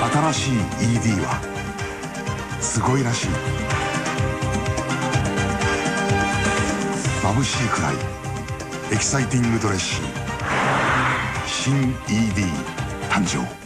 新しい ED はすごいらしい。眩しいくらいエキサイティングドレッシー。新 ED 誕生。